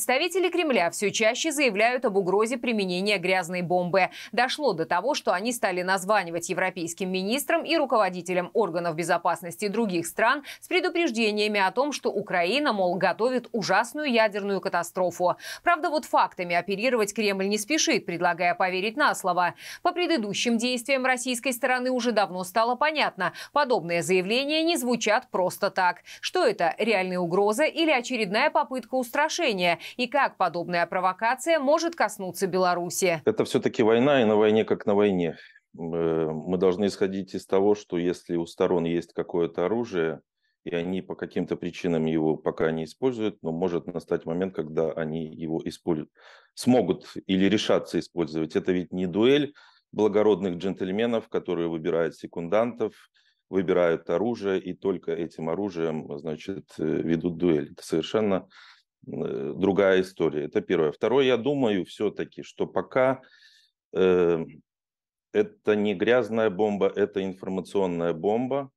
Представители Кремля все чаще заявляют об угрозе применения грязной бомбы. Дошло до того, что они стали названивать европейским министрам и руководителям органов безопасности других стран с предупреждениями о том, что Украина, мол, готовит ужасную ядерную катастрофу. Правда, вот фактами оперировать Кремль не спешит, предлагая поверить на слово. По предыдущим действиям российской стороны уже давно стало понятно, подобные заявления не звучат просто так. Что это, реальная угроза или очередная попытка устрашения? И как подобная провокация может коснуться Беларуси? Это все-таки война, и на войне как на войне. Э, мы должны исходить из того, что если у сторон есть какое-то оружие, и они по каким-то причинам его пока не используют, но может настать момент, когда они его используют, смогут или решатся использовать. Это ведь не дуэль благородных джентльменов, которые выбирают секундантов, выбирают оружие и только этим оружием, значит, э, ведут дуэль. Это совершенно другая история. Это первое. Второе, я думаю все-таки, что пока э, это не грязная бомба, это информационная бомба,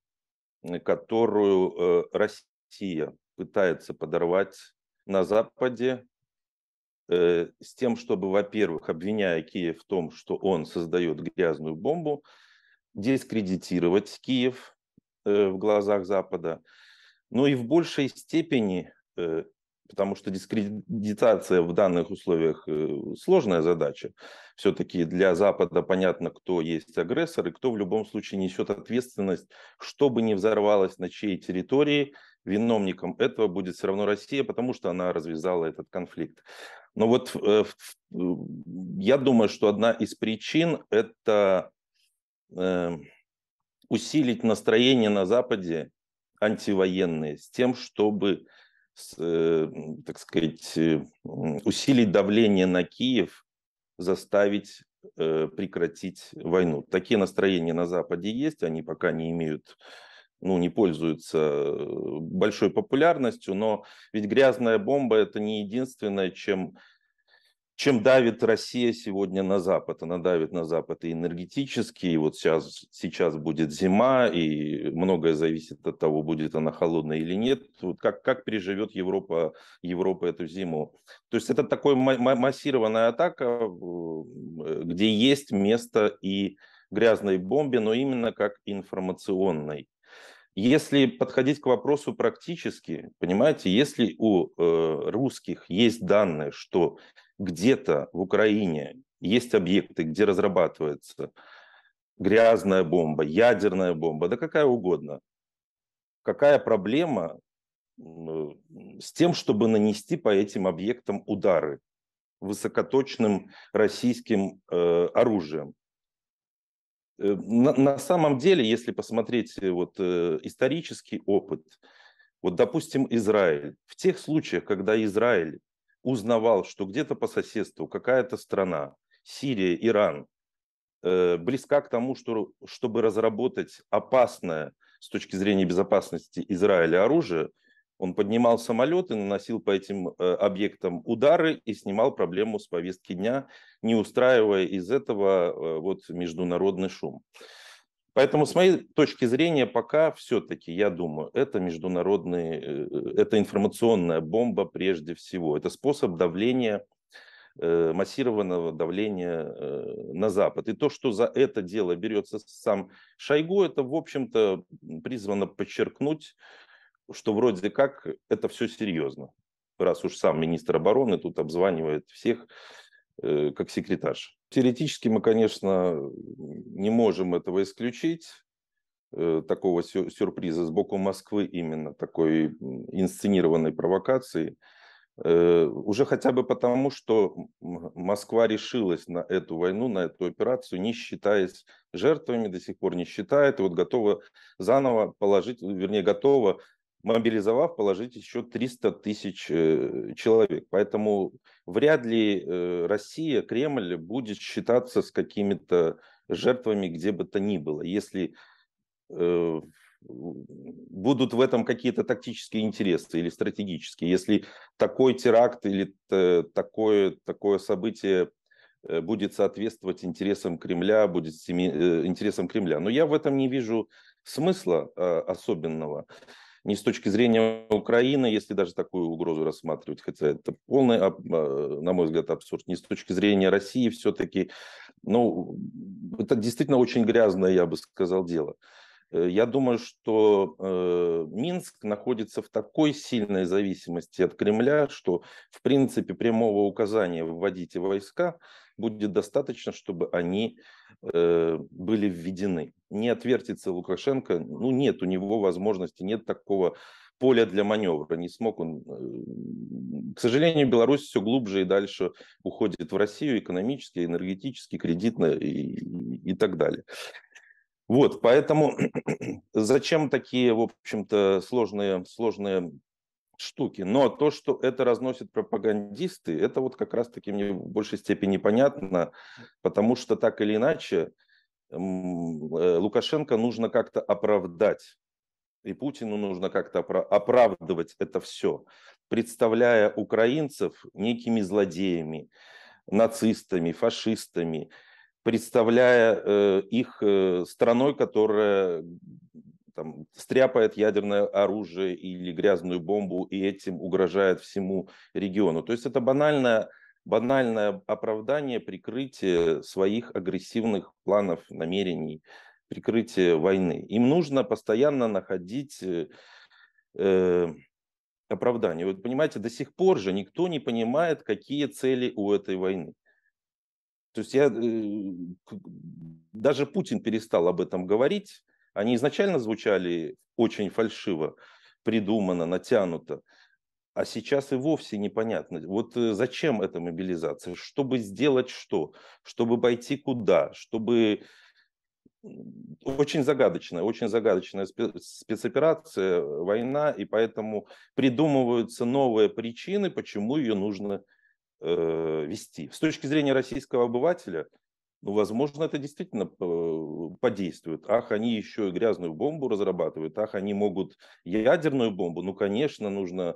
которую э, Россия пытается подорвать на Западе э, с тем, чтобы, во-первых, обвиняя Киев в том, что он создает грязную бомбу, дискредитировать Киев э, в глазах Запада, но и в большей степени, э, потому что дискредитация в данных условиях э, сложная задача, все-таки для Запада понятно, кто есть агрессор и кто в любом случае несет ответственность, что бы ни взорвалось на чьей территории, виновником этого будет все равно Россия, потому что она развязала этот конфликт. Но вот я думаю, что одна из причин – это Эм, усилить настроение на Западе антивоенные с тем, чтобы, э, так сказать, э, усилить давление на Киев, заставить э, прекратить войну. Такие настроения на Западе есть, они пока не имеют ну, не пользуются большой популярностью, но ведь грязная бомба – это не единственное, чем чем давит Россия сегодня на Запад. Она давит на Запад и энергетически, и вот сейчас, сейчас будет зима, и многое зависит от того, будет она холодная или нет. Вот как, как переживет Европа, Европа эту зиму. То есть это такая массированная атака, э, где есть место и грязной бомбе, но именно как информационной. Если подходить к вопросу практически, понимаете, если у э, русских есть данные, что где-то в Украине есть объекты, где разрабатывается грязная бомба, ядерная бомба, да какая угодно. Какая проблема с тем, чтобы нанести по этим объектам удары высокоточным российским э, оружием? Э, на, на самом деле, если посмотреть э, вот, э, исторический опыт, вот, допустим, Израиль, в тех случаях, когда Израиль узнавал, что где-то по соседству какая-то страна, Сирия, Иран, э, близка к тому, что, чтобы разработать опасное с точки зрения безопасности Израиля оружие, он поднимал самолеты, наносил по этим э, объектам удары и снимал проблему с повестки дня, не устраивая из этого э, вот международный шум. Поэтому с моей точки зрения пока все-таки, я думаю, это международный, э, это информационная бомба прежде всего. Это способ давления, э, массированного давления э, на Запад. И то, что за это дело берется сам Шойгу, это, в общем-то, призвано подчеркнуть, что вроде как это все серьезно. Раз уж сам министр обороны тут обзванивает всех Э, как секретарь. Теоретически мы, конечно, не можем этого исключить, э, такого сюрприза с боку Москвы именно такой инсценированной провокации. Э, уже хотя бы потому, что Москва решилась на эту войну, на эту операцию, не считаясь жертвами, до сих пор не считает, и вот готова заново положить, вернее, готова мобилизовав, положить еще 300 тысяч э, человек. Поэтому вряд ли э, Россия, Кремль будет считаться с какими-то жертвами где бы то ни было. Если э, будут в этом какие-то тактические интересы или стратегические. Если такой теракт или такое, такое событие будет соответствовать интересам Кремля, будет интересам Кремля. Но я в этом не вижу смысла особенного. Ни с точки зрения Украины, если даже такую угрозу рассматривать, хотя это полный, а, на мой взгляд, абсурд, ни с точки зрения России все-таки, ну, это действительно очень грязное, я бы сказал, дело. Э, я думаю, что э, Минск находится в такой сильной зависимости от Кремля, что, в принципе, прямого указания вводите войска будет достаточно, чтобы они э, были введены. Не отвертится Лукашенко, ну нет у него возможности, нет такого поля для маневра, не смог он. Э, к сожалению, Беларусь все глубже и дальше уходит в Россию экономически, энергетически, кредитно и, и так далее. Вот, поэтому зачем такие, в общем-то, сложные, сложные штуки. Но то, что это разносят пропагандисты, это вот как раз-таки мне в большей степени понятно, потому что так или иначе э, Лукашенко нужно как-то оправдать. И Путину нужно как-то оправдывать это все, представляя украинцев некими злодеями, нацистами, фашистами, представляя э, их э, страной, которая там, стряпает ядерное оружие или грязную бомбу и этим угрожает всему региону. То есть это банальное, банальное оправдание, прикрытие своих агрессивных планов, намерений, прикрытие войны. Им нужно постоянно находить э, э оправдание. Вы понимаете, до сих пор же никто не понимает, какие цели у этой войны. То есть я, э, даже Путин перестал об этом говорить. Они изначально звучали очень фальшиво, придумано, натянуто. А сейчас и вовсе непонятно. Вот э, зачем эта мобилизация? Чтобы сделать что? Чтобы пойти куда? Чтобы... Очень загадочная, очень загадочная спецоперация, война, и поэтому придумываются новые причины, почему ее нужно э, вести. С точки зрения российского обывателя, ну, возможно, это действительно э, подействует. Ах, они еще и грязную бомбу разрабатывают, ах, они могут ядерную бомбу. Ну, конечно, нужно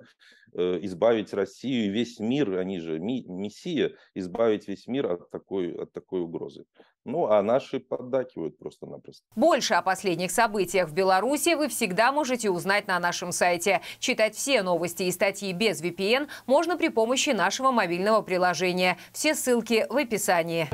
избавить Россию и весь мир, они же ми, мессия, избавить весь мир от такой, от такой угрозы. Ну, а наши поддакивают просто-напросто. Больше о последних событиях в Беларуси вы всегда можете узнать на нашем сайте. Читать все новости и статьи без VPN можно при помощи нашего мобильного приложения. Все ссылки в описании.